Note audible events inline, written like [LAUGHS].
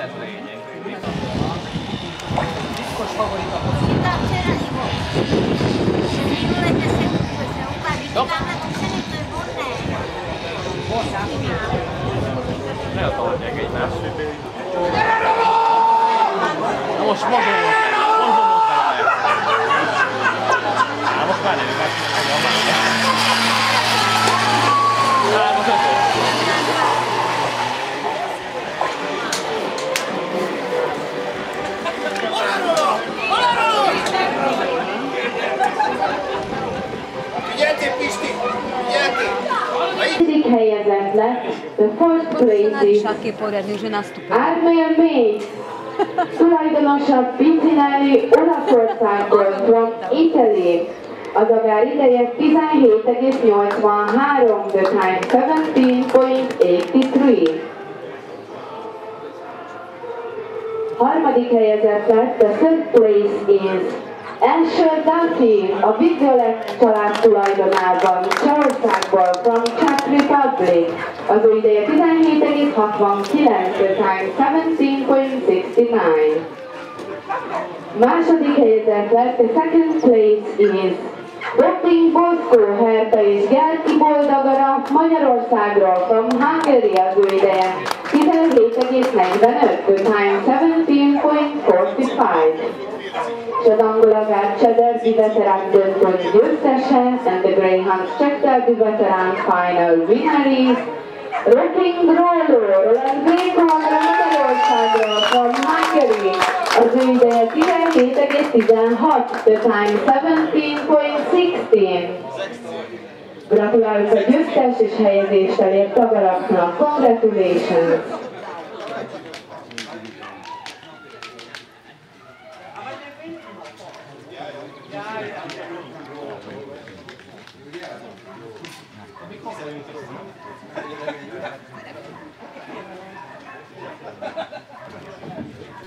ez lényeg. Titkos favorit a Ne a tolják egymást. Na most Most volt bele. Na most már nem helyezett lett, the first place is. Armel Mays, [LAUGHS] tulajdonosa Picinelli Olaszországból from Italy. Az agár ideje 17,83, the time 17.83. Harmadik helyezett lett, the third place is Asher Duffy, a Vizolek család tulajdonában, Csehországból, from Czech Republic. Az ő ideje 17,69 times 17.69. Második helyezett lett, the second place is Doping Bosco Herta és Gelki Boldagara Magyarországról, from Hungary az ő ideje 17,45 times 17. Csodangulagar Chadderji veterán döntői győztese and the Greyhound Chapterby veterán final winner is Rocking Rollo, Roland Greyhound a Magyarországról from Hungary. Az ő ideje 12,16, the time 17.16. Gratulálok a győztes és helyezést elért tagalaknak. Congratulations! Ja, ja, ja.